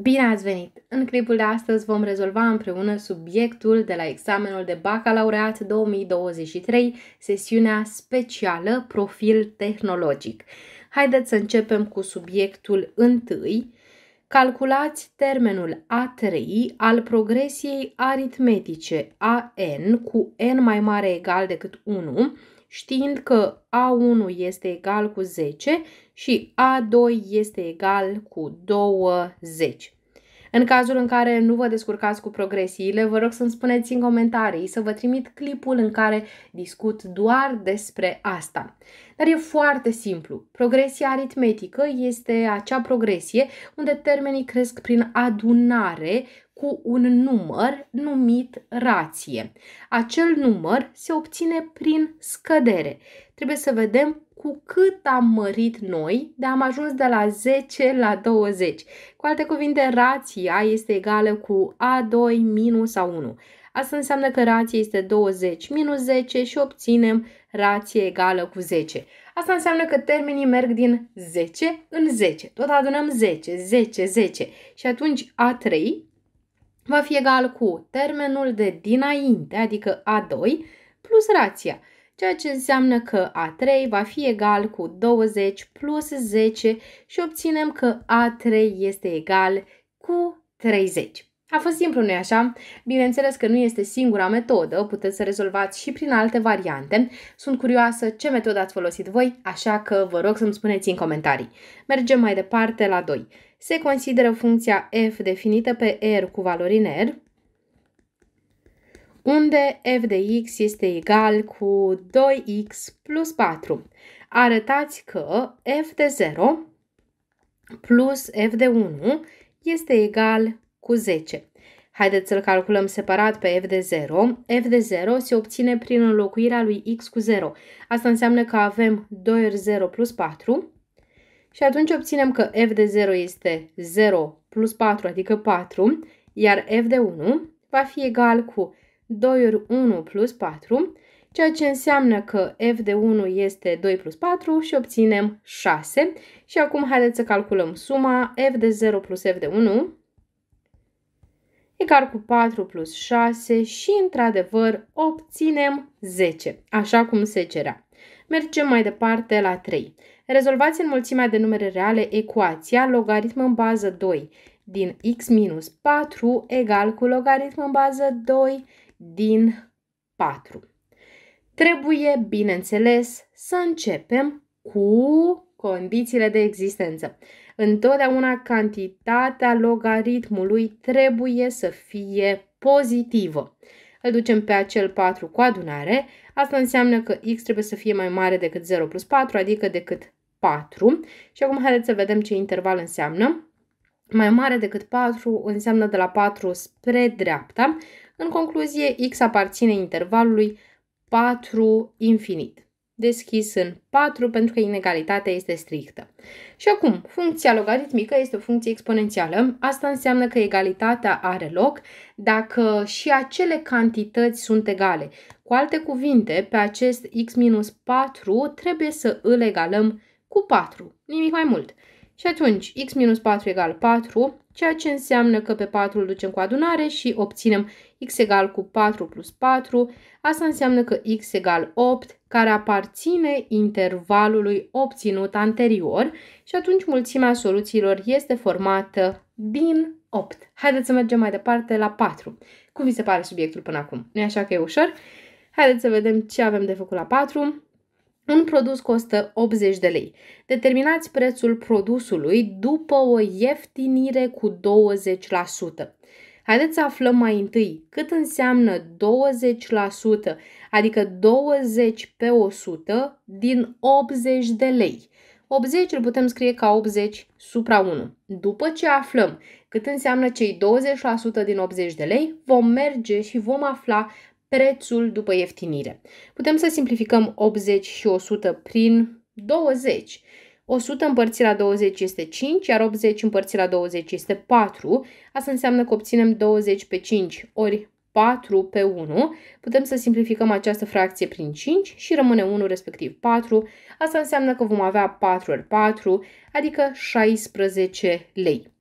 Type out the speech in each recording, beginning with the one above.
Bine ați venit! În clipul de astăzi vom rezolva împreună subiectul de la examenul de bacalaureat 2023, sesiunea specială Profil tehnologic. Haideți să începem cu subiectul întâi. Calculați termenul A3 al progresiei aritmetice AN cu n mai mare egal decât 1 știind că A1 este egal cu 10 și A2 este egal cu 20. În cazul în care nu vă descurcați cu progresiile, vă rog să-mi spuneți în comentarii, să vă trimit clipul în care discut doar despre asta. Dar e foarte simplu. Progresia aritmetică este acea progresie unde termenii cresc prin adunare cu un număr numit rație. Acel număr se obține prin scădere. Trebuie să vedem cu cât am mărit noi de am ajuns de la 10 la 20. Cu alte cuvinte, rația este egală cu A2 minus A1. Asta înseamnă că rația este 20 minus 10 și obținem rație egală cu 10. Asta înseamnă că termenii merg din 10 în 10. Tot adunăm 10, 10, 10. Și atunci A3 va fi egal cu termenul de dinainte, adică A2, plus rația, ceea ce înseamnă că A3 va fi egal cu 20 plus 10 și obținem că A3 este egal cu 30. A fost simplu, nu-i așa? Bineînțeles că nu este singura metodă, puteți să rezolvați și prin alte variante. Sunt curioasă ce metodă ați folosit voi, așa că vă rog să-mi spuneți în comentarii. Mergem mai departe la 2. Se consideră funcția f definită pe r cu valori în r, unde f de x este egal cu 2x plus 4. Arătați că f de 0 plus f de 1 este egal cu 10. Haideți să-l calculăm separat pe f de 0. f de 0 se obține prin înlocuirea lui x cu 0. Asta înseamnă că avem 2 ori 0 plus 4 și atunci obținem că f de 0 este 0 plus 4, adică 4, iar f de 1 va fi egal cu 2 ori 1 plus 4, ceea ce înseamnă că f de 1 este 2 plus 4 și obținem 6. Și acum haideți să calculăm suma f de 0 plus f de 1 egal cu 4 plus 6 și, într-adevăr, obținem 10, așa cum se cerea. Mergem mai departe la 3. Rezolvați în mulțimea de numere reale ecuația logaritm în bază 2 din x minus 4 egal cu logaritm în bază 2 din 4. Trebuie, bineînțeles, să începem cu condițiile de existență. Întotdeauna cantitatea logaritmului trebuie să fie pozitivă. Îl ducem pe acel 4 cu adunare. Asta înseamnă că x trebuie să fie mai mare decât 0 plus 4, adică decât 4. Și acum haideți să vedem ce interval înseamnă. Mai mare decât 4 înseamnă de la 4 spre dreapta. În concluzie, x aparține intervalului 4 infinit deschis în 4 pentru că inegalitatea este strictă. Și acum, funcția logaritmică este o funcție exponențială. Asta înseamnă că egalitatea are loc dacă și acele cantități sunt egale. Cu alte cuvinte, pe acest x minus 4 trebuie să îl egalăm cu 4, nimic mai mult. Și atunci, x minus 4 egal 4, ceea ce înseamnă că pe 4 îl ducem cu adunare și obținem x egal cu 4 plus 4. Asta înseamnă că x egal 8, care aparține intervalului obținut anterior și atunci mulțimea soluțiilor este formată din 8. Haideți să mergem mai departe la 4. Cum vi se pare subiectul până acum? nu așa că e ușor? Haideți să vedem ce avem de făcut la 4. Un produs costă 80 de lei. Determinați prețul produsului după o ieftinire cu 20%. Haideți să aflăm mai întâi cât înseamnă 20%, adică 20 pe 100 din 80 de lei. 80 îl putem scrie ca 80 supra 1. După ce aflăm cât înseamnă cei 20% din 80 de lei, vom merge și vom afla prețul după ieftinire. Putem să simplificăm 80 și 100 prin 20. 100 împărțit la 20 este 5, iar 80 împărțit la 20 este 4. Asta înseamnă că obținem 20 pe 5 ori 4 pe 1. Putem să simplificăm această fracție prin 5 și rămâne 1 respectiv 4. Asta înseamnă că vom avea 4 ori 4, adică 16 lei.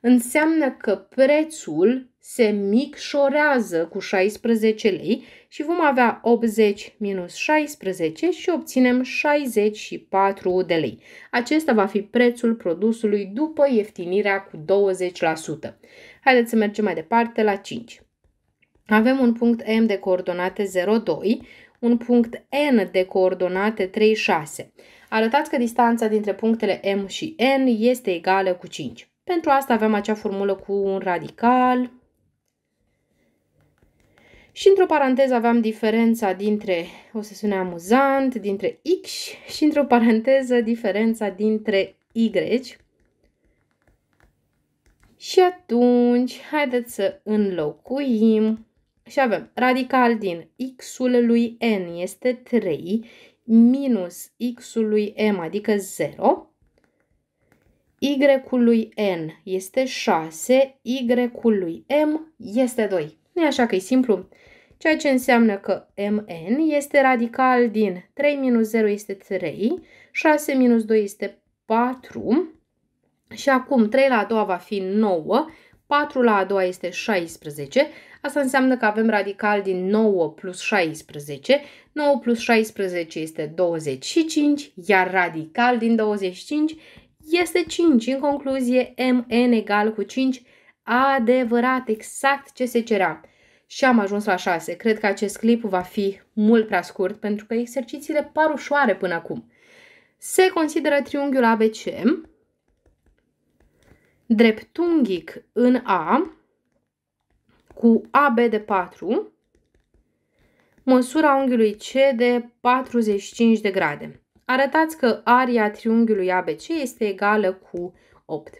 înseamnă că prețul se micșorează cu 16 lei și vom avea 80 minus 16 și obținem 64 de lei. Acesta va fi prețul produsului după ieftinirea cu 20%. Haideți să mergem mai departe la 5. Avem un punct M de coordonate 0,2, un punct N de coordonate 3,6. Arătați că distanța dintre punctele M și N este egală cu 5. Pentru asta avem acea formulă cu un radical. Și într-o paranteză aveam diferența dintre, o să sune amuzant, dintre X și într-o paranteză diferența dintre Y. Și atunci, haideți să înlocuim și avem radical din x-ul lui n este 3 minus x-ul lui m, adică 0. Y-ul lui n este 6, Y-ul lui m este 2. Nu e așa că e simplu? Ceea ce înseamnă că mn este radical din 3 minus 0 este 3, 6 minus 2 este 4 și acum 3 la a doua va fi 9, 4 la a doua este 16, Asta înseamnă că avem radical din 9 plus 16. 9 plus 16 este 25, iar radical din 25 este 5. În concluzie, mn egal cu 5, adevărat, exact ce se cerea. Și am ajuns la 6. Cred că acest clip va fi mult prea scurt pentru că exercițiile par ușoare până acum. Se consideră triunghiul ABC dreptunghic în A cu AB de 4, măsura unghiului C de 45 de grade. Arătați că aria triunghiului ABC este egală cu 8.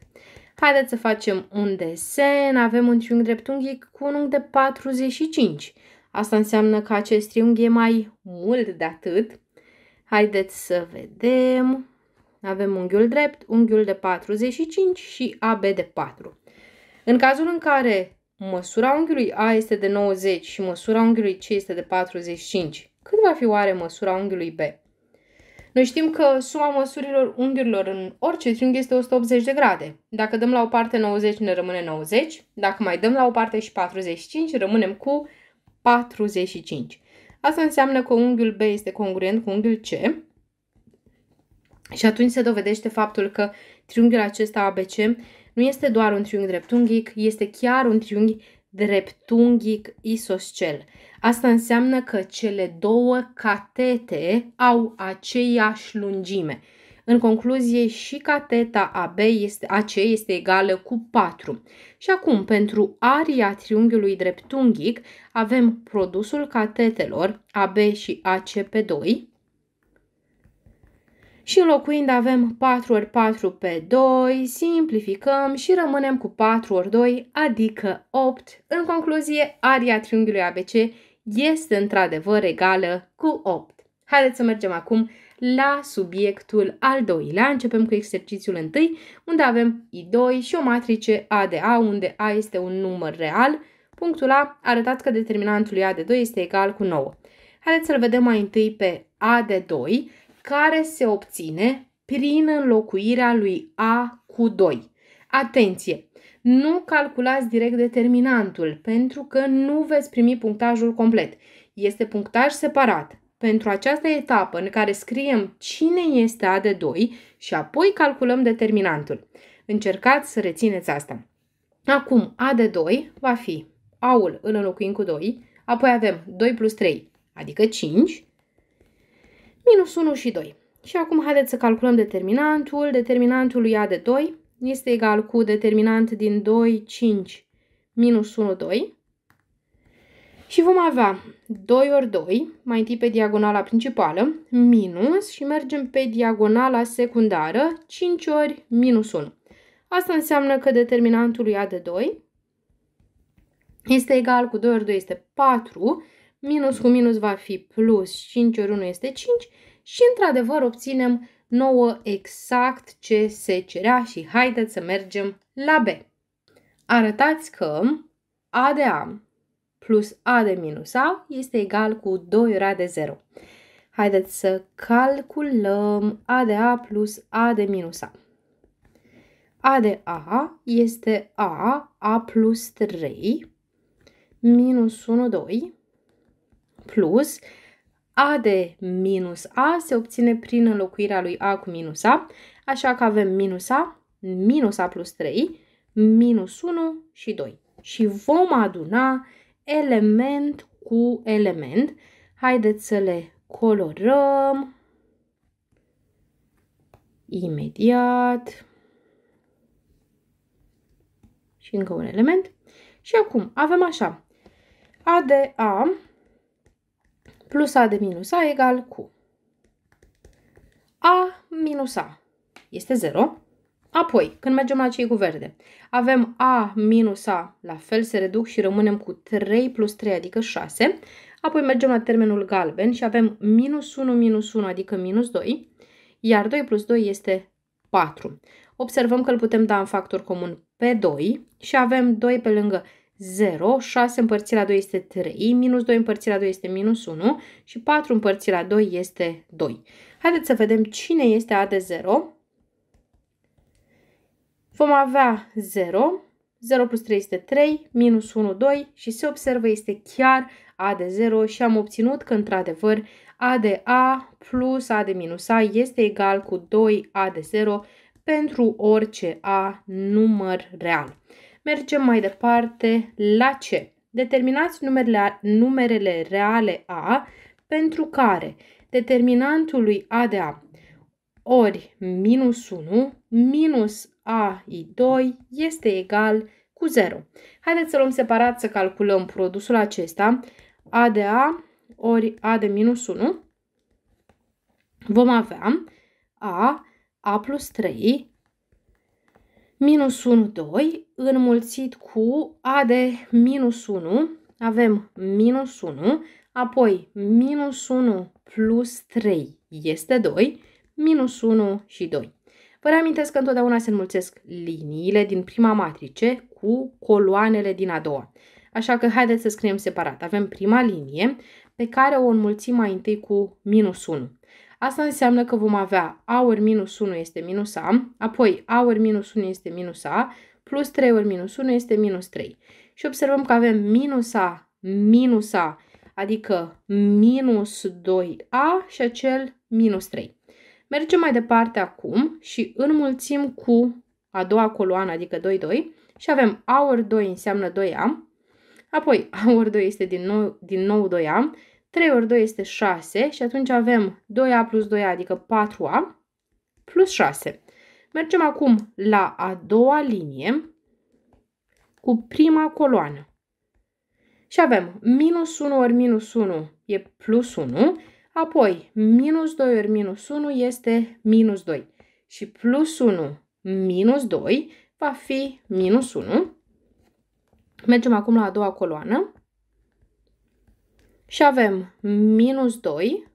Haideți să facem un desen. Avem un triunghi dreptunghic cu un unghi de 45. Asta înseamnă că acest triunghi e mai mult de atât. Haideți să vedem. Avem unghiul drept, unghiul de 45 și AB de 4. În cazul în care măsura unghiului A este de 90 și măsura unghiului C este de 45, cât va fi oare măsura unghiului B? Noi știm că suma măsurilor unghiurilor în orice triunghi este 180 de grade. Dacă dăm la o parte 90, ne rămâne 90. Dacă mai dăm la o parte și 45, rămânem cu 45. Asta înseamnă că unghiul B este congruent cu unghiul C și atunci se dovedește faptul că triunghiul acesta ABC nu este doar un triunghi dreptunghic, este chiar un triunghi dreptunghic isoscel. Asta înseamnă că cele două catete au aceeași lungime. În concluzie, și cateta AB este, AC este egală cu 4. Și acum, pentru aria triunghiului dreptunghic, avem produsul catetelor AB și AC pe 2, și înlocuind avem 4 ori 4 pe 2, simplificăm și rămânem cu 4 ori 2, adică 8. În concluzie, aria triunghiului ABC este într-adevăr egală cu 8. Haideți să mergem acum la subiectul al doilea. Începem cu exercițiul întâi, unde avem I2 și o matrice A de A, unde A este un număr real. Punctul A arătat că determinantul lui A de 2 este egal cu 9. Haideți să-l vedem mai întâi pe A de 2 care se obține prin înlocuirea lui A cu 2. Atenție! Nu calculați direct determinantul pentru că nu veți primi punctajul complet. Este punctaj separat. Pentru această etapă în care scriem cine este A de 2 și apoi calculăm determinantul. Încercați să rețineți asta. Acum, A de 2 va fi A-ul îl înlocuim cu 2, apoi avem 2 plus 3, adică 5, minus 1 și 2. Și acum haideți să calculăm determinantul. Determinantul lui A de 2 este egal cu determinant din 2, 5 minus 1, 2. Și vom avea 2 ori 2, mai întâi pe diagonala principală, minus și mergem pe diagonala secundară, 5 ori minus 1. Asta înseamnă că determinantul lui A de 2 este egal cu 2 ori 2 este 4, minus cu minus va fi plus, 5 ori 1 este 5 și într-adevăr obținem 9 exact ce se cerea și haideți să mergem la B. Arătați că A de A plus A de minus A este egal cu 2 ori A de 0. Haideți să calculăm A de A plus A de minus A. A de A este A, A plus 3, minus 1, 2, plus A de minus A se obține prin înlocuirea lui A cu minus A, așa că avem minus A, minus A plus 3, minus 1 și 2. Și vom aduna element cu element. Haideți să le colorăm imediat. Și încă un element. Și acum avem așa. A de A plus A de minus A egal cu A minus A este 0. Apoi, când mergem la cei cu verde, avem A minus A, la fel se reduc și rămânem cu 3 plus 3, adică 6. Apoi mergem la termenul galben și avem minus 1 minus 1, adică minus 2, iar 2 plus 2 este 4. Observăm că îl putem da în factor comun pe 2 și avem 2 pe lângă 0, 6 împărțit la 2 este 3, minus 2 împărțit la 2 este minus 1 și 4 împărțit la 2 este 2. Haideți să vedem cine este A de 0. Vom avea 0, 0 plus 3 este 3, minus 1, 2 și se observă este chiar A de 0 și am obținut că într-adevăr A de A plus A de minus A este egal cu 2A de 0 pentru orice A număr real. Mergem mai departe la C. Determinați numerele, numerele reale A pentru care determinantul lui A de A ori minus 1 minus AI2 este egal cu 0. Haideți să luăm separat să calculăm produsul acesta. A de A ori A de minus 1. Vom avea A, A plus 3 minus 1, 2, înmulțit cu A de minus 1, avem minus 1, apoi minus 1 plus 3 este 2, minus 1 și 2. Vă reamintesc că întotdeauna se înmulțesc liniile din prima matrice cu coloanele din a doua. Așa că haideți să scriem separat. Avem prima linie pe care o înmulțim mai întâi cu minus 1. Asta înseamnă că vom avea A ori minus 1 este minus A, apoi A ori minus 1 este minus A, plus 3 ori minus 1 este minus 3. Și observăm că avem minus A, minus A, adică minus 2A și acel minus 3. Mergem mai departe acum și înmulțim cu a doua coloană, adică 2, 2, și avem A ori 2 înseamnă 2A, apoi A ori 2 este din nou, din nou 2A, 3 ori 2 este 6 și atunci avem 2A plus 2A, adică 4A, plus 6. Mergem acum la a doua linie cu prima coloană. Și avem minus 1 ori minus 1 e plus 1, apoi minus 2 ori minus 1 este minus 2 și plus 1 minus 2 va fi minus 1. Mergem acum la a doua coloană și avem minus 2,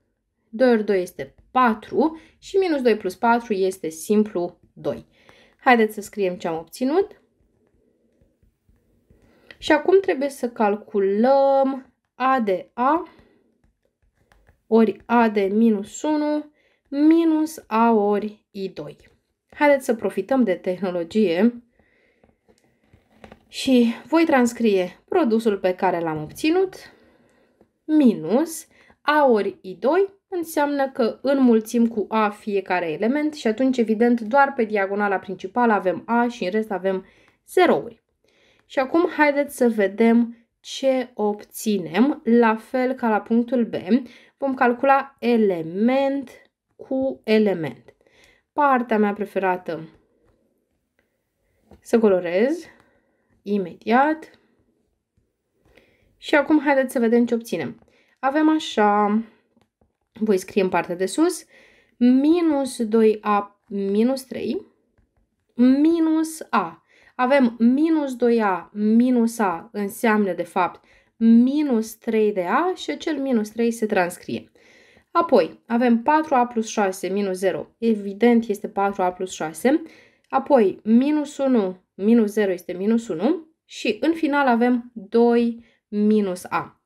2 ori 2 este 4 și minus 2 plus 4 este simplu 2. Haideți să scriem ce am obținut. Și acum trebuie să calculăm A de A ori A de minus 1 minus A ori I2. Haideți să profităm de tehnologie și voi transcrie produsul pe care l-am obținut minus A ori I2 înseamnă că înmulțim cu A fiecare element și atunci, evident, doar pe diagonala principală avem A și în rest avem zerouri. Și acum haideți să vedem ce obținem, la fel ca la punctul B, vom calcula element cu element. Partea mea preferată să colorez imediat. Și acum haideți să vedem ce obținem. Avem așa, voi scrie în partea de sus, minus 2a minus 3 minus a. Avem minus 2a minus a înseamnă de fapt minus 3 de a și acel minus 3 se transcrie. Apoi avem 4a plus 6 minus 0, evident este 4a plus 6. Apoi minus 1 minus 0 este minus 1 și în final avem 2 minus a.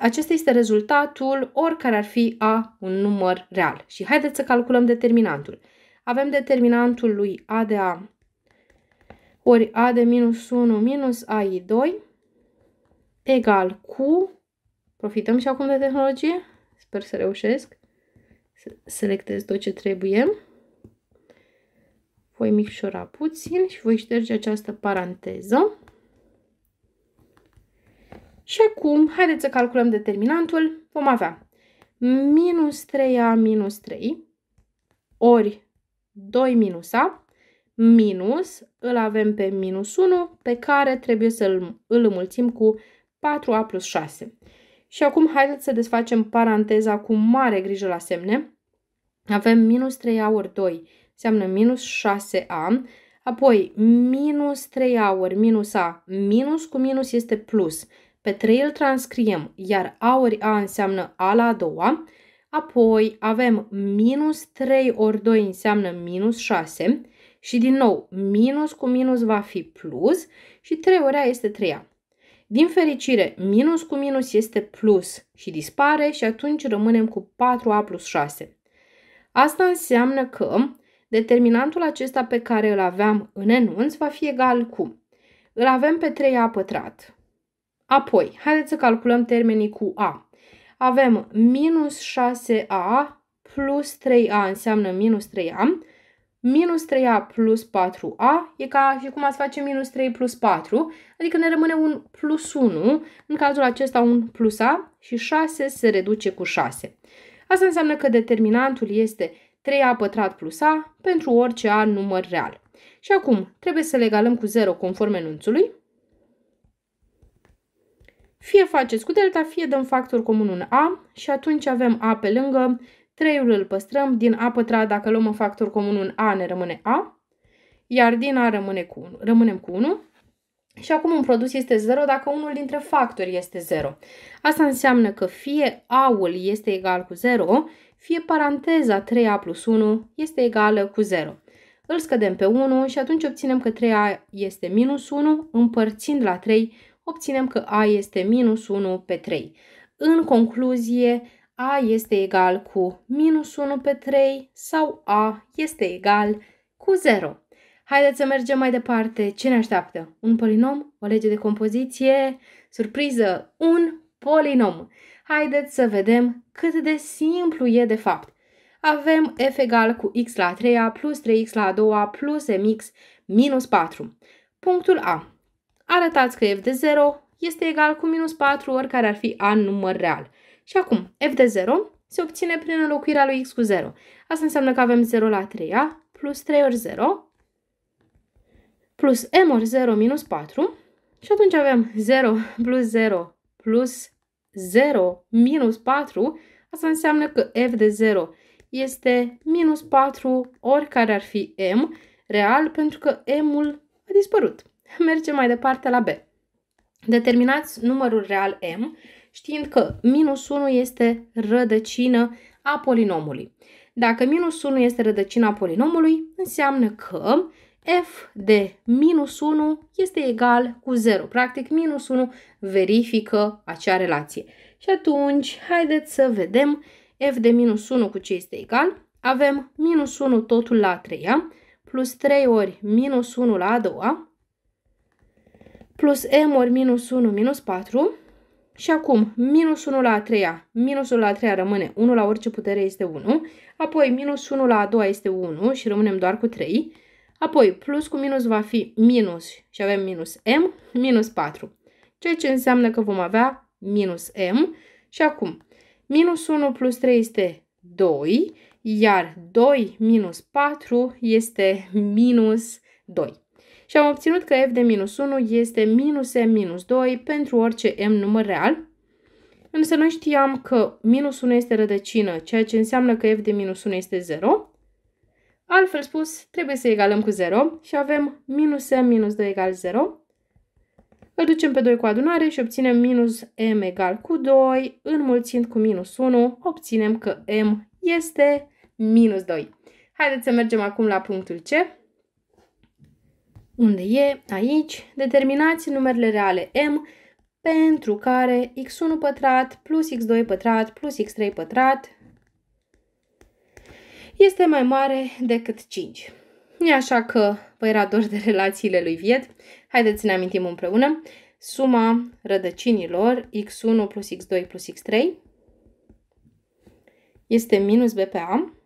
Acesta este rezultatul oricare ar fi a un număr real. Și haideți să calculăm determinantul. Avem determinantul lui a de a ori a de minus 1 minus ai2 egal cu, profităm și acum de tehnologie, sper să reușesc, să selectez tot ce trebuie, voi micșora puțin și voi șterge această paranteză. Și acum, haideți să calculăm determinantul. Vom avea minus 3a minus 3 ori 2 minus a minus, îl avem pe minus 1, pe care trebuie să îl, îl înmulțim cu 4a plus 6. Și acum haideți să desfacem paranteza cu mare grijă la semne. Avem minus 3a ori 2 înseamnă minus 6a, apoi minus 3a ori minus a, minus cu minus este plus. Pe 3 îl transcriem, iar a ori a înseamnă a la a doua, apoi avem minus 3 ori 2 înseamnă minus 6 și din nou minus cu minus va fi plus și 3 ori a este 3a. Din fericire, minus cu minus este plus și dispare și atunci rămânem cu 4a plus 6. Asta înseamnă că determinantul acesta pe care îl aveam în enunț va fi egal cu îl avem pe 3a pătrat. Apoi, haideți să calculăm termenii cu a. Avem minus 6a plus 3a înseamnă minus 3a, minus 3a plus 4a e ca și cum ați face minus 3 plus 4, adică ne rămâne un plus 1, în cazul acesta un plus a și 6 se reduce cu 6. Asta înseamnă că determinantul este 3a pătrat plus a pentru orice a număr real. Și acum trebuie să le egalăm cu 0 conform enunțului. Fie faceți cu delta, fie dăm factor comun un a și atunci avem a pe lângă, 3-ul îl păstrăm, din a pătrat dacă luăm un factor comun un a ne rămâne a, iar din a rămâne cu 1, rămânem cu 1. Și acum un produs este 0 dacă unul dintre factori este 0. Asta înseamnă că fie a-ul este egal cu 0, fie paranteza 3a plus 1 este egală cu 0. Îl scădem pe 1 și atunci obținem că 3a este minus 1, împărțind la 3, obținem că a este minus 1 pe 3. În concluzie, a este egal cu minus 1 pe 3 sau a este egal cu 0. Haideți să mergem mai departe. Ce ne așteaptă? Un polinom? O lege de compoziție? Surpriză! Un polinom! Haideți să vedem cât de simplu e de fapt. Avem f egal cu x la 3 plus 3x la 2 plus mx minus 4. Punctul A. Arătați că f de 0 este egal cu minus 4 ori care ar fi a număr real. Și acum, f de 0 se obține prin înlocuirea lui x cu 0. Asta înseamnă că avem 0 la 3 plus 3 ori 0 plus m ori 0 minus 4 și atunci avem 0 plus 0 plus 0 minus 4, asta înseamnă că f de 0 este minus 4 oricare ar fi m real pentru că m-ul a dispărut. Mergem mai departe la b. Determinați numărul real m știind că minus 1 este rădăcină a polinomului. Dacă minus 1 este rădăcina polinomului, înseamnă că f de minus 1 este egal cu 0. Practic, minus 1 verifică acea relație. Și atunci, haideți să vedem f de minus 1 cu ce este egal. Avem minus 1 totul la a treia, plus 3 ori minus 1 la a doua, plus m ori minus 1 minus 4. Și acum, minus 1 la a treia, minusul la a treia rămâne 1 la orice putere este 1, apoi minus 1 la a doua este 1 și rămânem doar cu 3, Apoi, plus cu minus va fi minus și avem minus m, minus 4. Ceea ce înseamnă că vom avea minus m și acum, minus 1 plus 3 este 2, iar 2 minus 4 este minus 2. Și am obținut că f de minus 1 este minus m minus 2 pentru orice m număr real. Însă noi știam că minus 1 este rădăcină, ceea ce înseamnă că f de minus 1 este 0. Altfel spus, trebuie să egalăm cu 0 și avem minus m minus 2 egal 0. Îl ducem pe 2 cu adunare și obținem minus m egal cu 2. Înmulțind cu minus 1, obținem că m este minus 2. Haideți să mergem acum la punctul C. Unde e? Aici. Determinați numerele reale m pentru care x1 pătrat plus x2 pătrat plus x3 pătrat este mai mare decât 5. E așa că vă era dor de relațiile lui Viet. Haideți să ne amintim împreună. Suma rădăcinilor x1 plus x2 plus x3 este minus b pe a.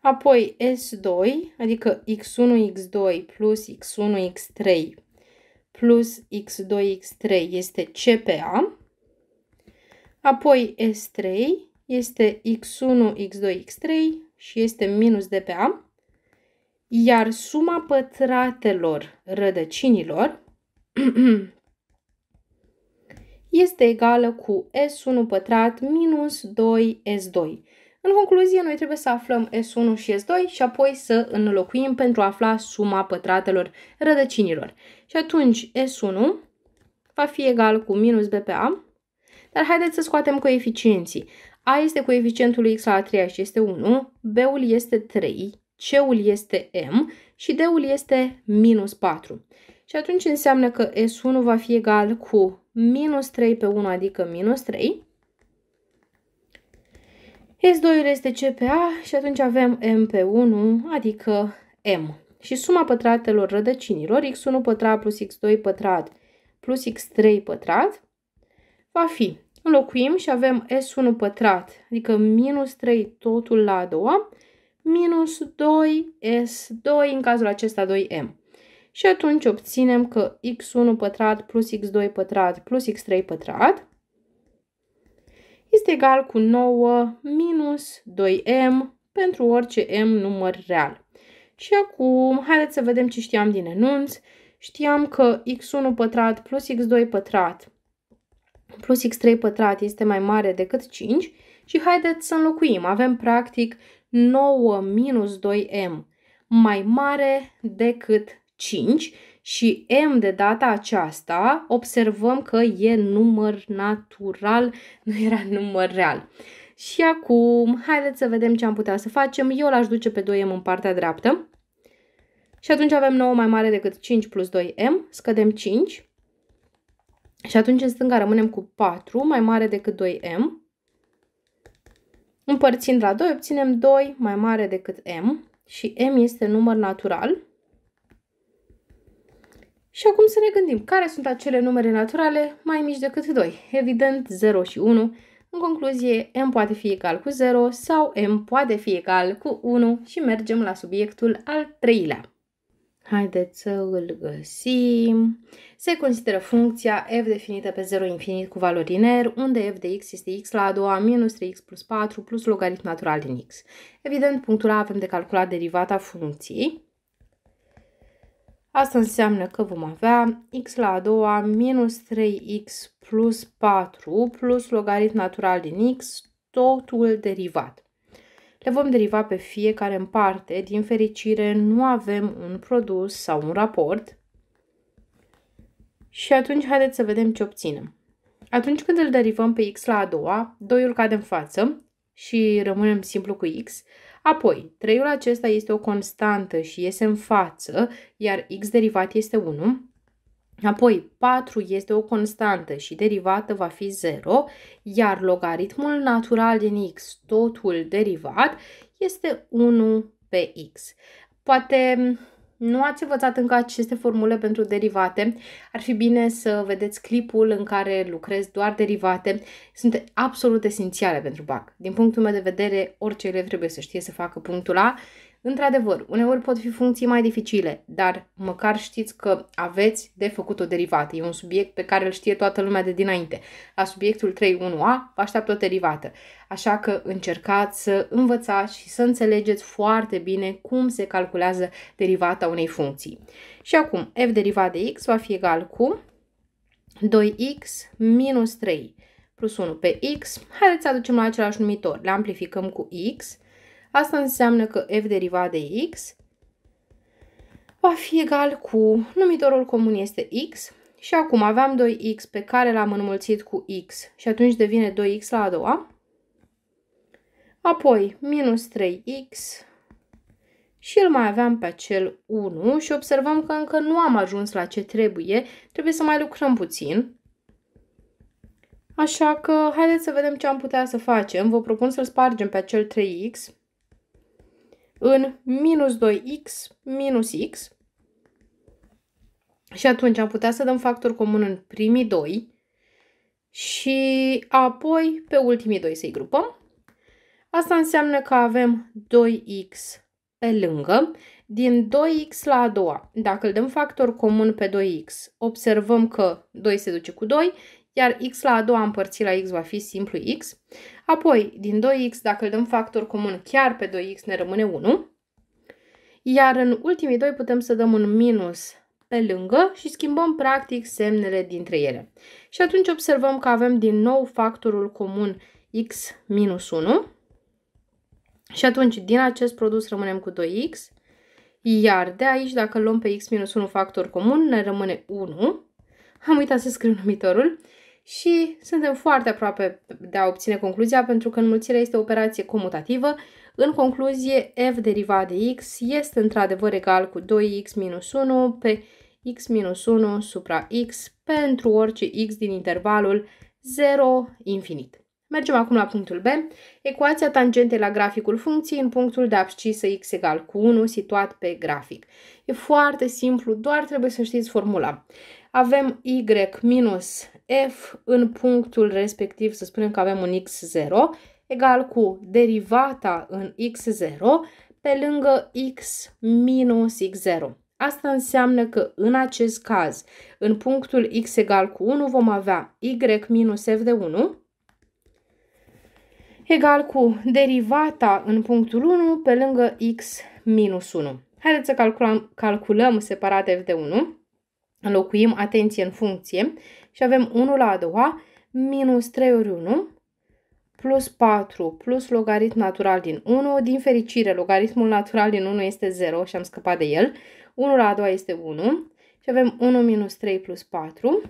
Apoi S2, adică x1, x2 plus x1, x3 plus x2, x3 este c pe a. Apoi S3 este x1, x2, x3 și este minus d pe a. Iar suma pătratelor rădăcinilor este egală cu S1 pătrat minus 2S2. În concluzie, noi trebuie să aflăm S1 și S2 și apoi să înlocuim pentru a afla suma pătratelor rădăcinilor. Și atunci S1 va fi egal cu minus B pe A, dar haideți să scoatem coeficienții. A este coeficientul lui x la a treia și este 1, B-ul este 3, C-ul este M și D-ul este minus 4. Și atunci înseamnă că S1 va fi egal cu minus 3 pe 1, adică minus 3. S2 este C pe A și atunci avem M pe 1, adică M. Și suma pătratelor rădăcinilor, x1 pătrat plus x2 pătrat plus x3 pătrat, va fi, înlocuim și avem S1 pătrat, adică minus 3 totul la a doua, minus 2S2, în cazul acesta 2M. Și atunci obținem că x1 pătrat plus x2 pătrat plus x3 pătrat este egal cu 9 minus 2m pentru orice m număr real. Și acum, haideți să vedem ce știam din enunț. Știam că x1 pătrat plus x2 pătrat plus x3 pătrat este mai mare decât 5 și haideți să înlocuim. Avem practic 9 minus 2m mai mare decât 5 și M de data aceasta observăm că e număr natural, nu era număr real. Și acum, haideți să vedem ce am putea să facem. Eu l-aș duce pe 2M în partea dreaptă. Și atunci avem 9 mai mare decât 5 plus 2M, scădem 5. Și atunci în stânga rămânem cu 4 mai mare decât 2M. Împărțind la 2 obținem 2 mai mare decât M și M este număr natural. Și acum să ne gândim, care sunt acele numere naturale mai mici decât 2? Evident, 0 și 1. În concluzie, m poate fi egal cu 0 sau m poate fi egal cu 1 și mergem la subiectul al treilea. Haideți să îl găsim. Se consideră funcția f definită pe 0 infinit cu valori linear, unde f de x este x la a doua minus 3x plus 4 plus logaritm natural din x. Evident, punctul A avem de calculat derivata funcției. Asta înseamnă că vom avea x la a doua minus 3x plus 4 plus logaritm natural din x, totul derivat. Le vom deriva pe fiecare în parte. Din fericire, nu avem un produs sau un raport. Și atunci, haideți să vedem ce obținem. Atunci când îl derivăm pe x la a doua, 2-ul cade în față și rămânem simplu cu x. Apoi, 3-ul acesta este o constantă și iese în față, iar x derivat este 1. Apoi, 4 este o constantă și derivată va fi 0, iar logaritmul natural din x, totul derivat, este 1 pe x. Poate nu ați învățat încă aceste formule pentru derivate, ar fi bine să vedeți clipul în care lucrez doar derivate. Sunt absolut esențiale pentru BAC. Din punctul meu de vedere, orice elev trebuie să știe să facă punctul A Într-adevăr, uneori pot fi funcții mai dificile, dar măcar știți că aveți de făcut o derivată. E un subiect pe care îl știe toată lumea de dinainte. La subiectul 3.1a vă așteaptă o derivată. Așa că încercați să învățați și să înțelegeți foarte bine cum se calculează derivata unei funcții. Și acum, f derivat de x va fi egal cu 2x minus 3 plus 1 pe x. Haideți să aducem la același numitor. Le amplificăm cu x Asta înseamnă că f derivat de x va fi egal cu numitorul comun este x și acum aveam 2x pe care l-am înmulțit cu x și atunci devine 2x la a doua. Apoi minus 3x și îl mai aveam pe acel 1 și observăm că încă nu am ajuns la ce trebuie, trebuie să mai lucrăm puțin. Așa că haideți să vedem ce am putea să facem. Vă propun să-l spargem pe acel 3x în minus 2x minus x. Și atunci am putea să dăm factor comun în primii doi și apoi pe ultimii doi să-i grupăm. Asta înseamnă că avem 2x pe lângă. Din 2x la a doua, dacă îl dăm factor comun pe 2x, observăm că 2 se duce cu 2, iar x la a doua împărțit la x va fi simplu x. Apoi, din 2x, dacă îl dăm factor comun chiar pe 2x, ne rămâne 1. Iar în ultimii doi putem să dăm un minus pe lângă și schimbăm practic semnele dintre ele. Și atunci observăm că avem din nou factorul comun x minus 1. Și atunci din acest produs rămânem cu 2x. Iar de aici, dacă luăm pe x minus 1 factor comun, ne rămâne 1. Am uitat să scriu numitorul. Și suntem foarte aproape de a obține concluzia pentru că înmulțirea este o operație comutativă. În concluzie, f derivat de x este într-adevăr egal cu 2x minus 1 pe x minus 1 supra x pentru orice x din intervalul 0 infinit. Mergem acum la punctul B. Ecuația tangentei la graficul funcției în punctul de abscisă x egal cu 1 situat pe grafic. E foarte simplu, doar trebuie să știți formula. Avem y minus f în punctul respectiv, să spunem că avem un x0, egal cu derivata în x0 pe lângă x minus x0. Asta înseamnă că în acest caz, în punctul x egal cu 1, vom avea y minus f de 1 egal cu derivata în punctul 1 pe lângă x minus 1. Haideți să calculăm, calculăm separat f de 1. Înlocuim atenție în funcție și avem 1 la a doua minus 3 ori 1 plus 4 plus logaritm natural din 1. Din fericire, logaritmul natural din 1 este 0 și am scăpat de el. 1 la a doua este 1 și avem 1 minus 3 plus 4.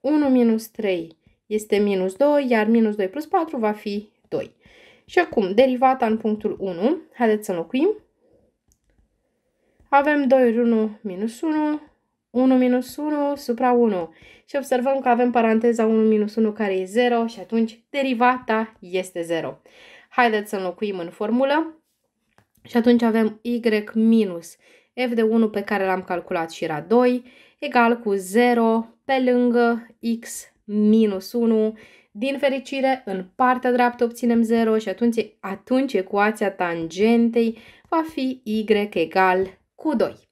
1 minus 3 este minus 2, iar minus 2 plus 4 va fi 2. Și acum, derivata în punctul 1, haideți să înlocuim. Avem 2 ori 1 minus 1, 1 minus 1 supra 1. Și observăm că avem paranteza 1 minus 1 care e 0 și atunci derivata este 0. Haideți să înlocuim în formulă și atunci avem y minus f de 1 pe care l-am calculat și era 2 egal cu 0 pe lângă x minus 1. Din fericire, în partea dreaptă obținem 0 și atunci, atunci ecuația tangentei va fi y egal cu 2.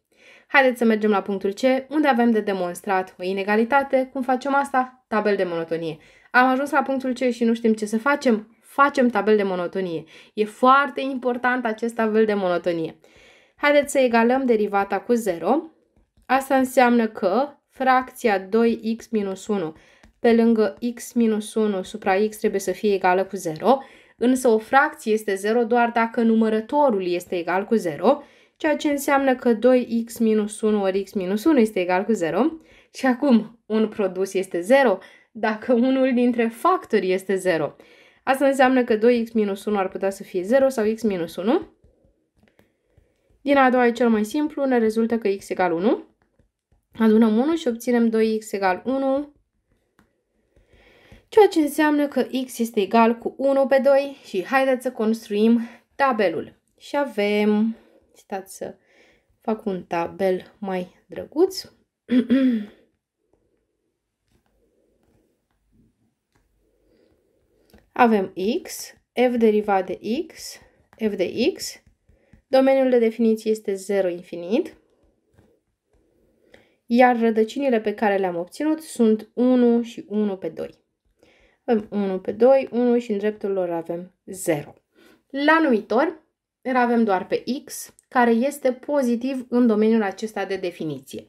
Haideți să mergem la punctul C, unde avem de demonstrat o inegalitate. Cum facem asta? Tabel de monotonie. Am ajuns la punctul C și nu știm ce să facem? Facem tabel de monotonie. E foarte important acest tabel de monotonie. Haideți să egalăm derivata cu 0. Asta înseamnă că fracția 2x minus 1 pe lângă x minus 1 supra x trebuie să fie egală cu 0, însă o fracție este 0 doar dacă numărătorul este egal cu 0 ceea ce înseamnă că 2x minus 1 ori x minus 1 este egal cu 0. Și acum, un produs este 0 dacă unul dintre factori este 0. Asta înseamnă că 2x minus 1 ar putea să fie 0 sau x minus 1. Din a doua e cel mai simplu, ne rezultă că x egal 1. Adunăm 1 și obținem 2x egal 1, ceea ce înseamnă că x este egal cu 1 pe 2 și haideți să construim tabelul. Și avem Stați să fac un tabel mai drăguț. Avem x, f derivat de x, f de x. Domeniul de definiție este 0 infinit. Iar rădăcinile pe care le-am obținut sunt 1 și 1 pe 2. Avem 1 pe 2, 1 și în dreptul lor avem 0. La numitor avem doar pe x, care este pozitiv în domeniul acesta de definiție.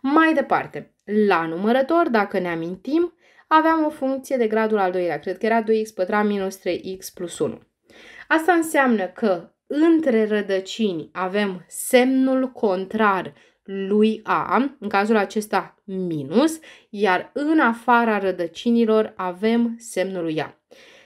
Mai departe, la numărător, dacă ne amintim, aveam o funcție de gradul al doilea, cred că era 2x pătrat minus 3x plus 1. Asta înseamnă că între rădăcini avem semnul contrar lui a, în cazul acesta minus, iar în afara rădăcinilor avem semnul lui a.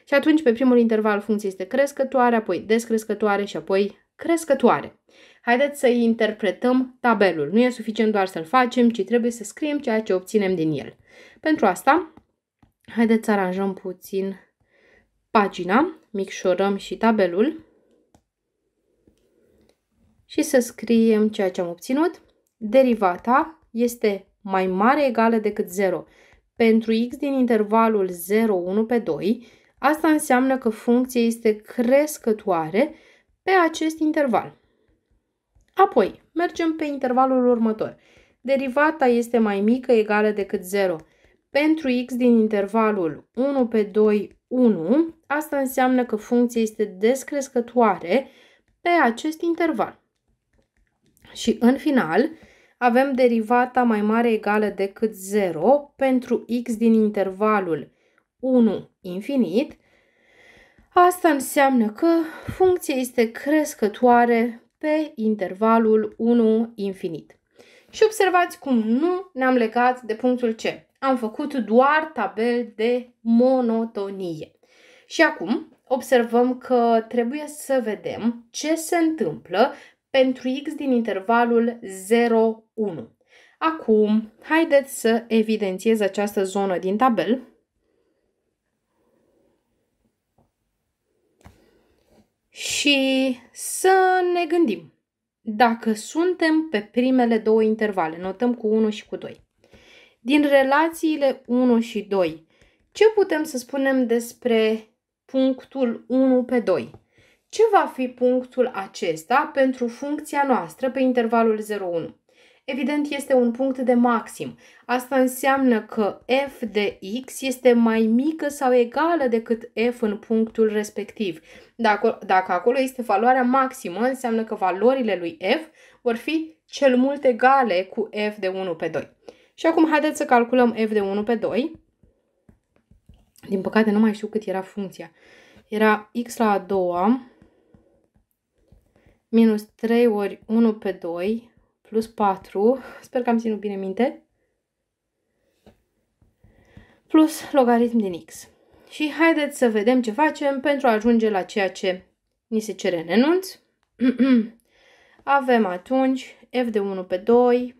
Și atunci pe primul interval funcția este crescătoare, apoi descrescătoare și apoi crescătoare. Haideți să interpretăm tabelul. Nu e suficient doar să-l facem, ci trebuie să scriem ceea ce obținem din el. Pentru asta, haideți să aranjăm puțin pagina, micșorăm și tabelul. și să scriem ceea ce am obținut. Derivata este mai mare egală decât 0 pentru x din intervalul 0, 1 pe 2, asta înseamnă că funcția este crescătoare pe acest interval. Apoi, mergem pe intervalul următor. Derivata este mai mică, egală decât 0. Pentru x din intervalul 1 pe 2, 1, asta înseamnă că funcția este descrescătoare pe acest interval. Și în final, avem derivata mai mare egală decât 0 pentru x din intervalul 1 infinit. Asta înseamnă că funcția este crescătoare pe intervalul 1 infinit. Și observați cum nu ne-am legat de punctul C. Am făcut doar tabel de monotonie. Și acum observăm că trebuie să vedem ce se întâmplă pentru x din intervalul 0-1. Acum, haideți să evidențiez această zonă din tabel. Și să ne gândim. Dacă suntem pe primele două intervale, notăm cu 1 și cu 2. Din relațiile 1 și 2, ce putem să spunem despre punctul 1 pe 2? Ce va fi punctul acesta pentru funcția noastră pe intervalul 0,1? Evident, este un punct de maxim. Asta înseamnă că f de x este mai mică sau egală decât f în punctul respectiv. Dacă, dacă acolo este valoarea maximă, înseamnă că valorile lui f vor fi cel mult egale cu f de 1 pe 2. Și acum haideți să calculăm f de 1 pe 2. Din păcate nu mai știu cât era funcția. Era x la a doua minus 3 ori 1 pe 2 plus 4, sper că am ținut bine minte, plus logaritm din x. Și haideți să vedem ce facem pentru a ajunge la ceea ce ni se cere în enunț. Avem atunci f de 1 pe 2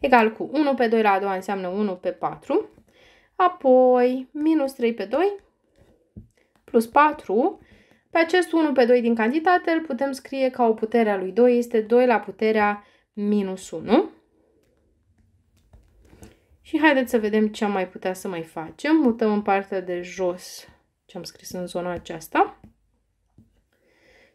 egal cu 1 pe 2 la a doua înseamnă 1 pe 4, apoi minus 3 pe 2 plus 4 pe acest 1 pe 2 din cantitate îl putem scrie ca o putere a lui 2 este 2 la puterea minus 1. Și haideți să vedem ce am mai putea să mai facem. Mutăm în partea de jos ce am scris în zona aceasta.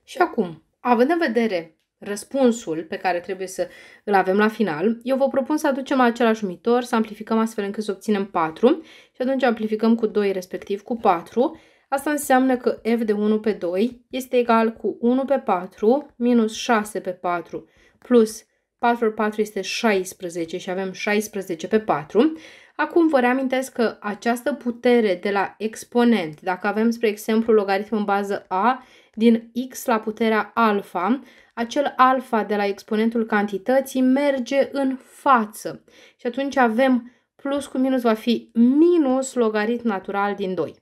Și acum, având în vedere răspunsul pe care trebuie să îl avem la final, eu vă propun să aducem același numitor, să amplificăm astfel încât să obținem 4 și atunci amplificăm cu 2 respectiv cu 4 Asta înseamnă că f de 1 pe 2 este egal cu 1 pe 4 minus 6 pe 4 plus 4 ori 4 este 16 și avem 16 pe 4. Acum vă reamintesc că această putere de la exponent, dacă avem, spre exemplu, logaritm în bază a din x la puterea alfa, acel alfa de la exponentul cantității merge în față. Și atunci avem plus cu minus va fi minus logaritm natural din 2.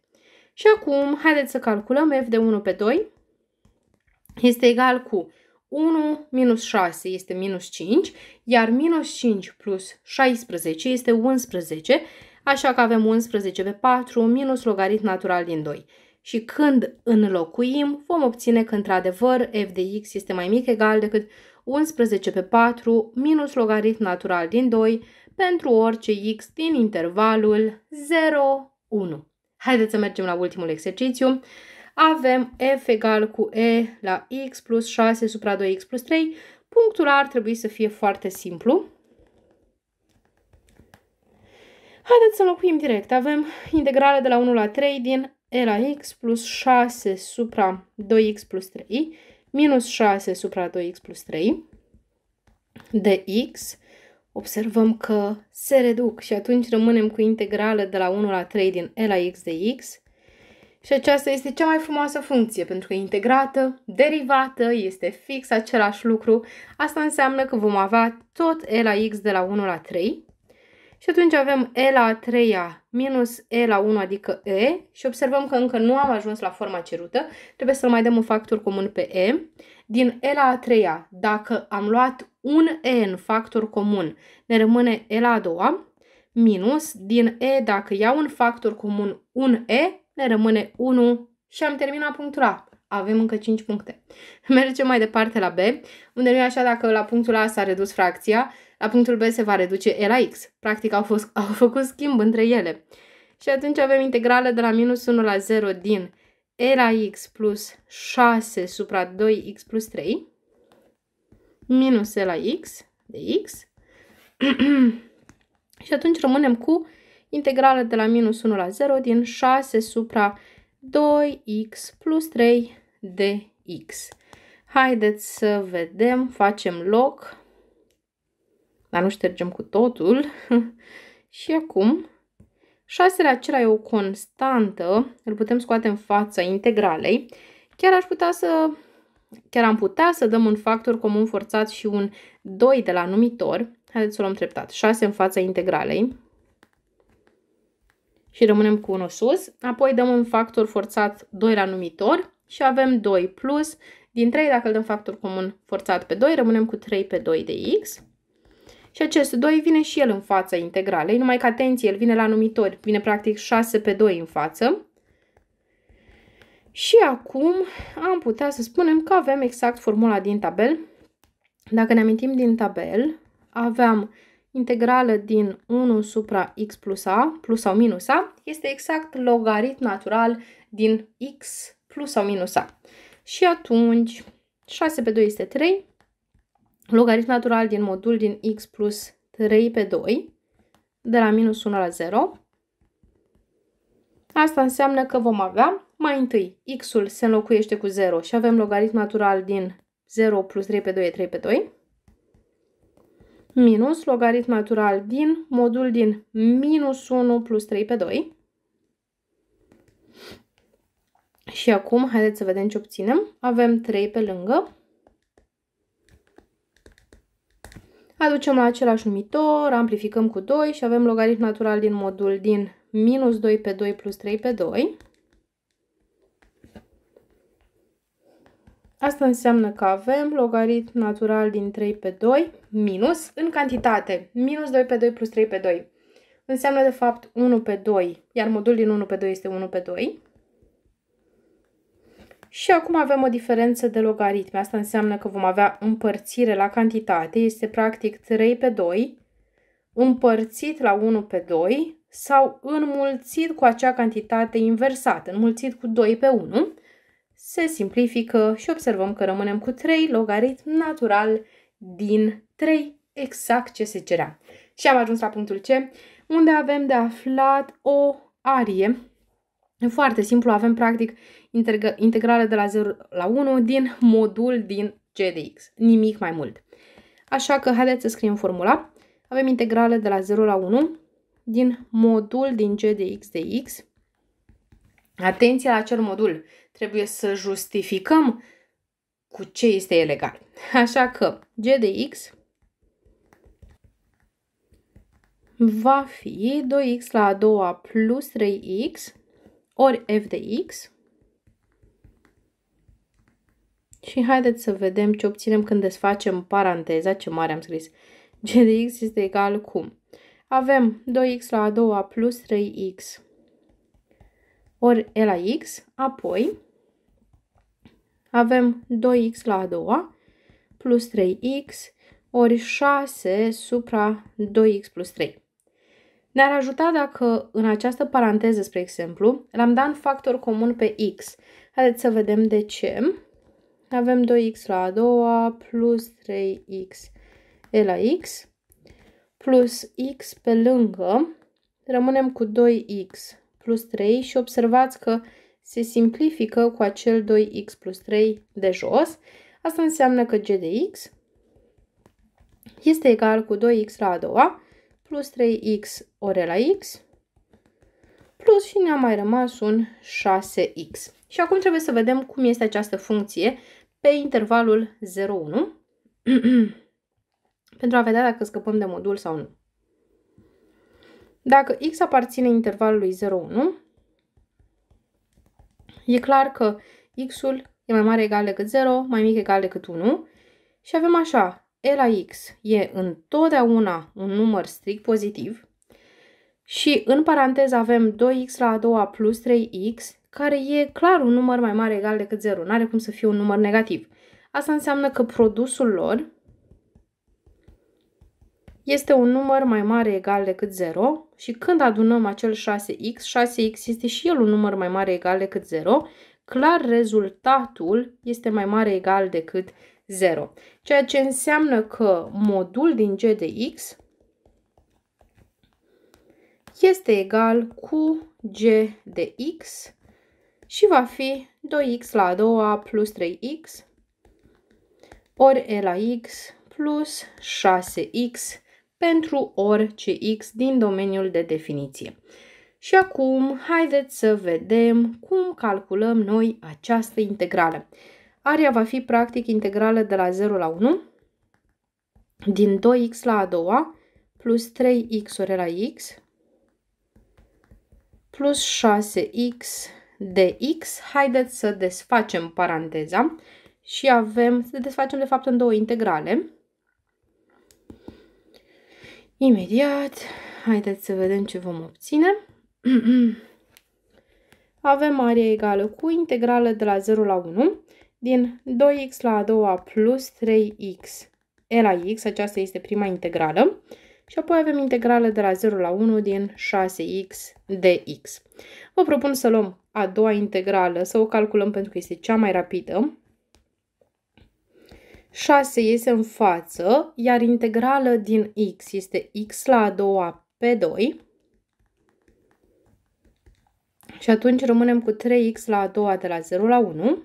Și acum, haideți să calculăm f de 1 pe 2 este egal cu 1 minus 6 este minus 5, iar minus 5 plus 16 este 11, așa că avem 11 pe 4 minus logaritm natural din 2. Și când înlocuim, vom obține că într-adevăr f de x este mai mic egal decât 11 pe 4 minus logaritm natural din 2 pentru orice x din intervalul 0, 1. Haideți să mergem la ultimul exercițiu. Avem f egal cu e la x plus 6 supra 2x plus 3. Punctul A ar trebui să fie foarte simplu. Haideți să înlocuim direct. Avem integrale de la 1 la 3 din e la x plus 6 supra 2x plus 3 minus 6 supra 2x plus 3 de x observăm că se reduc și atunci rămânem cu integrală de la 1 la 3 din e la x de x. Și aceasta este cea mai frumoasă funcție, pentru că integrată, derivată, este fix același lucru. Asta înseamnă că vom avea tot e la x de la 1 la 3. Și atunci avem e la a treia minus e la 1, adică e. Și observăm că încă nu am ajuns la forma cerută. Trebuie să-l mai dăm un factor comun pe e. Din e la a treia, dacă am luat un e în factor comun, ne rămâne e la a doua, minus din e, dacă iau un factor comun un e, ne rămâne 1 și am terminat punctul A. avem încă 5 puncte. Mergem mai departe la B, unde nu e așa dacă la punctul A s-a redus fracția, la punctul B se va reduce e la x. Practic au, fost, au făcut schimb între ele. Și atunci avem integrală de la minus 1 la 0 din e la x plus 6 supra 2x plus 3 minus e la x de x și atunci rămânem cu integrală de la minus 1 la 0 din 6 supra 2x plus 3 de x. Haideți să vedem, facem loc, dar nu ștergem cu totul. și acum, 6 acela e o constantă, îl putem scoate în fața integralei. Chiar aș putea să, chiar am putea să dăm un factor comun forțat și un 2 de la numitor. Haideți să o luăm treptat. 6 în fața integralei și rămânem cu 1 sus. Apoi dăm un factor forțat 2 la numitor și avem 2 plus. Din 3, dacă îl dăm factor comun forțat pe 2, rămânem cu 3 pe 2 de x. Și acest 2 vine și el în fața integralei, numai că, atenție, el vine la numitor, vine practic 6 pe 2 în față. Și acum am putea să spunem că avem exact formula din tabel. Dacă ne amintim din tabel, aveam integrală din 1 supra x plus a, plus sau minus a, este exact logarit natural din x plus sau minus a. Și atunci 6 pe 2 este 3, logarit natural din modul din x plus 3 pe 2, de la minus 1 la 0. Asta înseamnă că vom avea mai întâi x-ul se înlocuiește cu 0 și avem logarit natural din 0 plus 3 pe 2 e 3 pe 2 minus logaritm natural din modul din minus 1 plus 3 pe 2. Și acum, haideți să vedem ce obținem. Avem 3 pe lângă. Aducem la același numitor, amplificăm cu 2 și avem logaritm natural din modul din minus 2 pe 2 plus 3 pe 2. Asta înseamnă că avem logaritm natural din 3 pe 2 minus în cantitate. Minus 2 pe 2 plus 3 pe 2 înseamnă de fapt 1 pe 2, iar modul din 1 pe 2 este 1 pe 2. Și acum avem o diferență de logaritmi. Asta înseamnă că vom avea împărțire la cantitate. Este practic 3 pe 2 împărțit la 1 pe 2 sau înmulțit cu acea cantitate inversată, înmulțit cu 2 pe 1 se simplifică și observăm că rămânem cu 3 logaritm natural din 3, exact ce se cerea. Și am ajuns la punctul C, unde avem de aflat o arie. Foarte simplu, avem practic integrale de la 0 la 1 din modul din g de x. Nimic mai mult. Așa că haideți să scriem formula. Avem integrale de la 0 la 1 din modul din g de x de x. Atenție la acel modul trebuie să justificăm cu ce este el egal. Așa că g de x va fi 2x la a doua plus 3x ori f de x. Și haideți să vedem ce obținem când desfacem paranteza, ce mare am scris. g de x este egal cu avem 2x la a doua plus 3x ori e la x, apoi avem 2x la a doua plus 3x ori 6 supra 2x plus 3. Ne-ar ajuta dacă în această paranteză, spre exemplu, l-am dat factor comun pe x. Haideți să vedem de ce. Avem 2x la a doua plus 3x e la x plus x pe lângă. Rămânem cu 2x plus 3 și observați că se simplifică cu acel 2x plus 3 de jos. Asta înseamnă că g de x este egal cu 2x la a doua plus 3x ore la x plus și ne-a mai rămas un 6x. Și acum trebuie să vedem cum este această funcție pe intervalul 0,1 pentru a vedea dacă scăpăm de modul sau nu. Dacă x aparține intervalului 0,1, e clar că x-ul e mai mare egal decât 0, mai mic egal decât 1 și avem așa, e la x e întotdeauna un număr strict pozitiv și în paranteză avem 2x la a doua plus 3x, care e clar un număr mai mare egal decât 0. Nu are cum să fie un număr negativ. Asta înseamnă că produsul lor este un număr mai mare egal decât 0 și când adunăm acel 6x, 6x este și el un număr mai mare egal decât 0, clar rezultatul este mai mare egal decât 0. Ceea ce înseamnă că modul din g de x este egal cu g de x și va fi 2x la a doua plus 3x ori e la x plus 6x pentru orice x din domeniul de definiție. Și acum, haideți să vedem cum calculăm noi această integrală. Aria va fi practic integrală de la 0 la 1 din 2x la a doua plus 3x ori la x plus 6x de x. Haideți să desfacem paranteza și avem, să desfacem de fapt în două integrale. Imediat, haideți să vedem ce vom obține. Avem area egală cu integrală de la 0 la 1 din 2x la a doua plus 3x e la x, aceasta este prima integrală, și apoi avem integrală de la 0 la 1 din 6x dx. Vă propun să luăm a doua integrală, să o calculăm pentru că este cea mai rapidă. 6 iese în față, iar integrală din x este x la a doua pe 2. Și atunci rămânem cu 3x la a doua de la 0 la 1.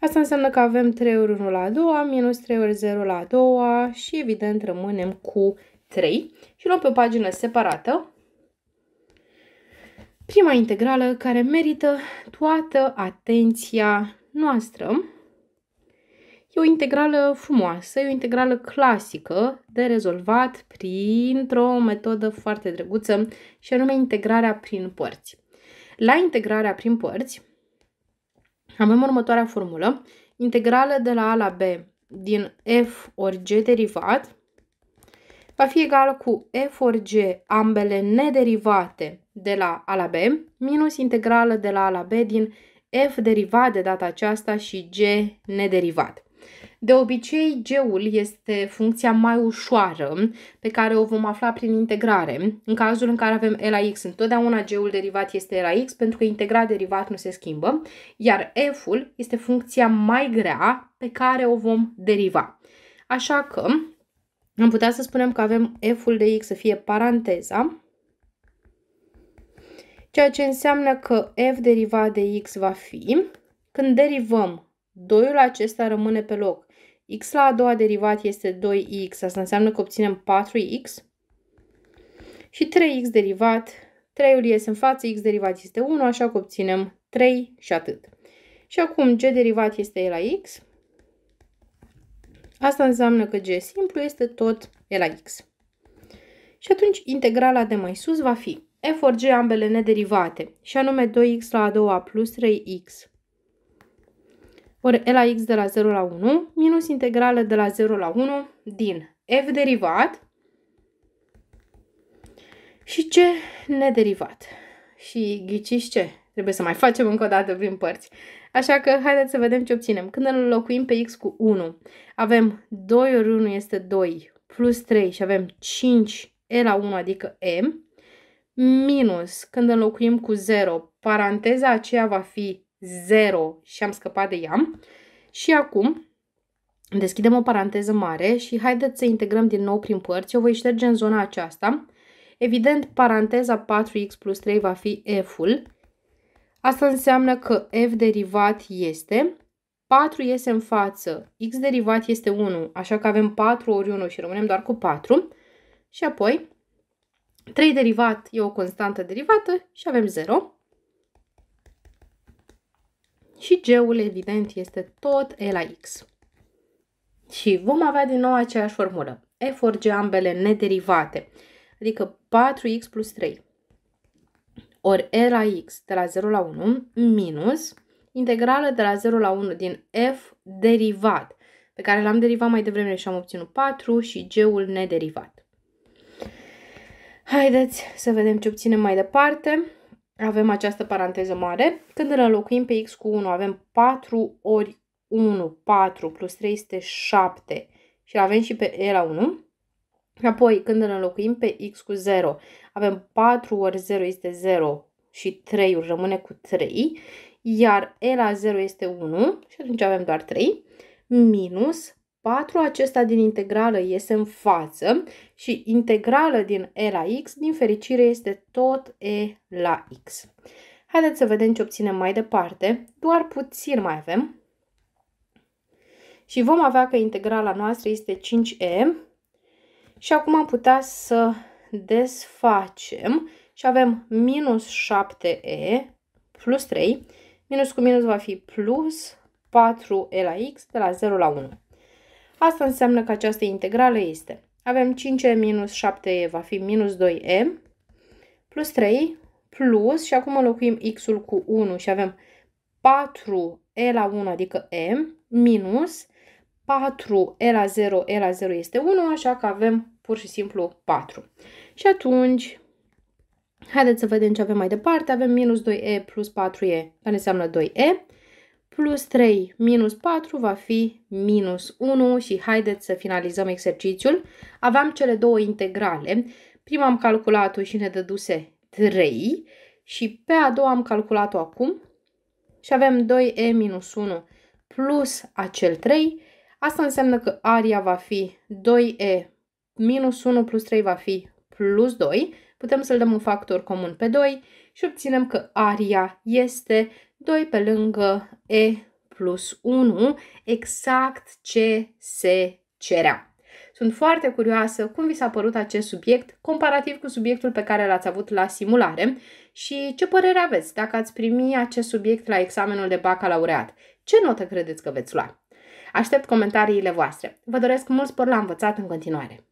Asta înseamnă că avem 3 ori 1 la a doua, minus 3 ori 0 la a doua și evident rămânem cu 3. Și luăm pe o pagină separată prima integrală care merită toată atenția noastră. E o integrală frumoasă, e o integrală clasică de rezolvat printr-o metodă foarte drăguță și anume integrarea prin părți. La integrarea prin părți avem următoarea formulă. Integrală de la a la b din f ori g derivat va fi egală cu f ori g ambele nederivate de la a la b minus integrală de la a la b din f derivat de data aceasta și g nederivat. De obicei, g-ul este funcția mai ușoară pe care o vom afla prin integrare. În cazul în care avem e la x, întotdeauna g-ul derivat este e la x pentru că integrat derivat nu se schimbă, iar f-ul este funcția mai grea pe care o vom deriva. Așa că am putea să spunem că avem f-ul de x să fie paranteza, ceea ce înseamnă că f derivat de x va fi, când derivăm 2-ul acesta rămâne pe loc, x la a doua derivat este 2x, asta înseamnă că obținem 4x și 3x derivat, 3-ul iese în față, x derivat este 1, așa că obținem 3 și atât. Și acum g derivat este e la x, asta înseamnă că g simplu este tot e la x. Și atunci integrala de mai sus va fi f ori g ambele nederivate, și anume 2x la a doua plus 3x ori e la x de la 0 la 1 minus integrală de la 0 la 1 din f derivat și c nederivat. Și ghiciți ce? Trebuie să mai facem încă o dată prin părți. Așa că haideți să vedem ce obținem. Când îl înlocuim pe x cu 1, avem 2 ori 1 este 2 plus 3 și avem 5 e la 1, adică m, minus când înlocuim cu 0, paranteza aceea va fi 0 și am scăpat de ea. Și acum deschidem o paranteză mare și haideți să integrăm din nou prin părți. Eu voi șterge în zona aceasta. Evident, paranteza 4x plus 3 va fi f-ul. Asta înseamnă că f derivat este 4 iese în față, x derivat este 1, așa că avem 4 ori 1 și rămânem doar cu 4. Și apoi 3 derivat e o constantă derivată și avem 0 și g-ul evident este tot e la x. Și vom avea din nou aceeași formulă. f ori g ambele nederivate, adică 4x plus 3 ori e la x de la 0 la 1 minus integrală de la 0 la 1 din f derivat, pe care l-am derivat mai devreme și am obținut 4 și g-ul nederivat. Haideți să vedem ce obținem mai departe. Avem aceasaceastă paranteză mare. Când îl înlocuim pe x cu 1, avem 4 ori 1, 4 plus 3 este 7 și avem și pe e la 1. Apoi, când îl înlocuim pe x cu 0, avem 4 ori 0 este 0 și 3 uri rămâne cu 3, iar e la 0 este 1 și atunci avem doar 3, minus 4 acesta din integrală iese în față și integrală din e la x, din fericire, este tot e la x. Haideți să vedem ce obținem mai departe. Doar puțin mai avem. Și vom avea că integrala noastră este 5e. Și acum am putea să desfacem și avem minus 7e plus 3. Minus cu minus va fi plus 4e la x de la 0 la 1. Asta înseamnă că această integrală este. Avem 5e minus 7e va fi minus 2e plus 3 plus și acum înlocuim x-ul cu 1 și avem 4e la 1 adică e minus 4e la 0, e la 0 este 1, așa că avem pur și simplu 4. Și atunci, haideți să vedem ce avem mai departe. Avem minus 2e plus 4e, care înseamnă 2e plus 3 minus 4 va fi minus 1 și haideți să finalizăm exercițiul. Aveam cele două integrale. Prima am calculat-o și ne dăduse 3 și pe a doua am calculat-o acum și avem 2e minus 1 plus acel 3. Asta înseamnă că aria va fi 2e minus 1 plus 3 va fi plus 2. Putem să-l dăm un factor comun pe 2 și obținem că aria este 2 pe lângă E plus 1, exact ce se cerea. Sunt foarte curioasă cum vi s-a părut acest subiect comparativ cu subiectul pe care l-ați avut la simulare și ce părere aveți dacă ați primi acest subiect la examenul de bacalaureat. Ce notă credeți că veți lua? Aștept comentariile voastre. Vă doresc mult spor la învățat în continuare.